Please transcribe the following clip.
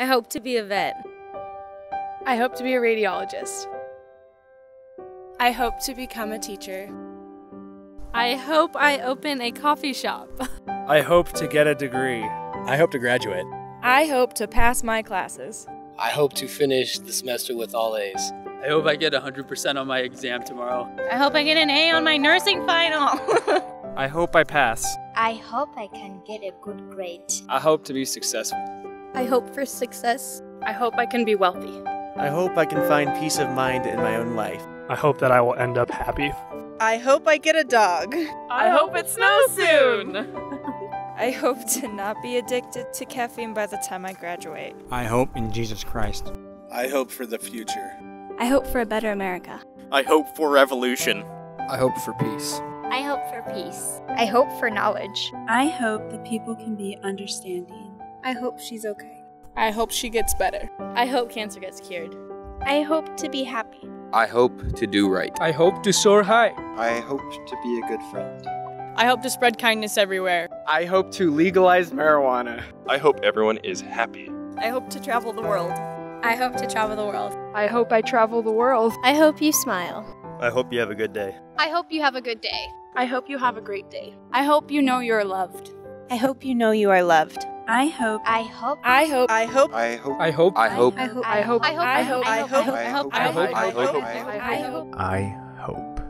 I hope to be a vet. I hope to be a radiologist. I hope to become a teacher. I hope I open a coffee shop. I hope to get a degree. I hope to graduate. I hope to pass my classes. I hope to finish the semester with all A's. I hope I get 100% on my exam tomorrow. I hope I get an A on my nursing final. I hope I pass. I hope I can get a good grade. I hope to be successful. I hope for success. I hope I can be wealthy. I hope I can find peace of mind in my own life. I hope that I will end up happy. I hope I get a dog. I, I hope, hope it snows soon. I hope to not be addicted to caffeine by the time I graduate. I hope in Jesus Christ. I hope for the future. I hope for a better America. I hope for revolution. I hope for peace. I hope for peace. I hope for knowledge. I hope that people can be understanding. I hope she's okay. I hope she gets better. I hope cancer gets cured. I hope to be happy. I hope to do right. I hope to soar high. I hope to be a good friend. I hope to spread kindness everywhere. I hope to legalize marijuana. I hope everyone is happy. I hope to travel the world. I hope to travel the world. I hope I travel the world. I hope you smile. I hope you have a good day. I hope you have a good day. I hope you have a great day. I hope you know you're loved. I hope you know you are loved. I hope. I hope. I hope. I hope. I hope. I hope. I hope. I hope. I hope. I hope. I hope. I hope. I hope. I hope. I hope. I hope. I hope. I hope.